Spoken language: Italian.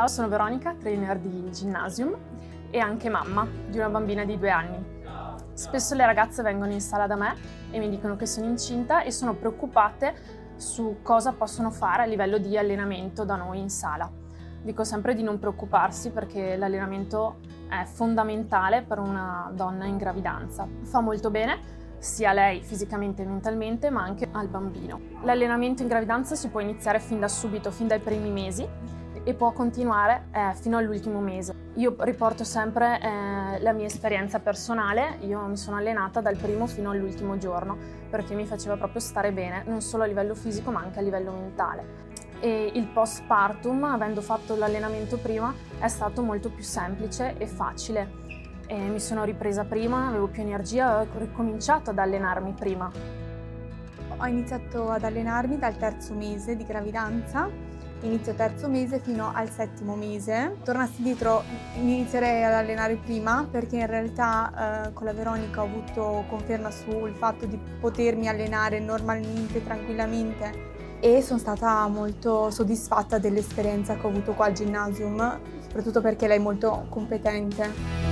Ciao, sono Veronica, trainer di Gymnasium e anche mamma di una bambina di due anni. Spesso le ragazze vengono in sala da me e mi dicono che sono incinta e sono preoccupate su cosa possono fare a livello di allenamento da noi in sala. Dico sempre di non preoccuparsi perché l'allenamento è fondamentale per una donna in gravidanza. Fa molto bene sia a lei fisicamente e mentalmente ma anche al bambino. L'allenamento in gravidanza si può iniziare fin da subito, fin dai primi mesi e può continuare eh, fino all'ultimo mese. Io riporto sempre eh, la mia esperienza personale, io mi sono allenata dal primo fino all'ultimo giorno perché mi faceva proprio stare bene, non solo a livello fisico ma anche a livello mentale. E il postpartum, avendo fatto l'allenamento prima, è stato molto più semplice e facile. E mi sono ripresa prima, avevo più energia, ho ricominciato ad allenarmi prima. Ho iniziato ad allenarmi dal terzo mese di gravidanza inizio terzo mese fino al settimo mese. Tornassi indietro inizierei ad allenare prima perché in realtà eh, con la Veronica ho avuto conferma sul fatto di potermi allenare normalmente, tranquillamente e sono stata molto soddisfatta dell'esperienza che ho avuto qua al Gymnasium, soprattutto perché lei è molto competente.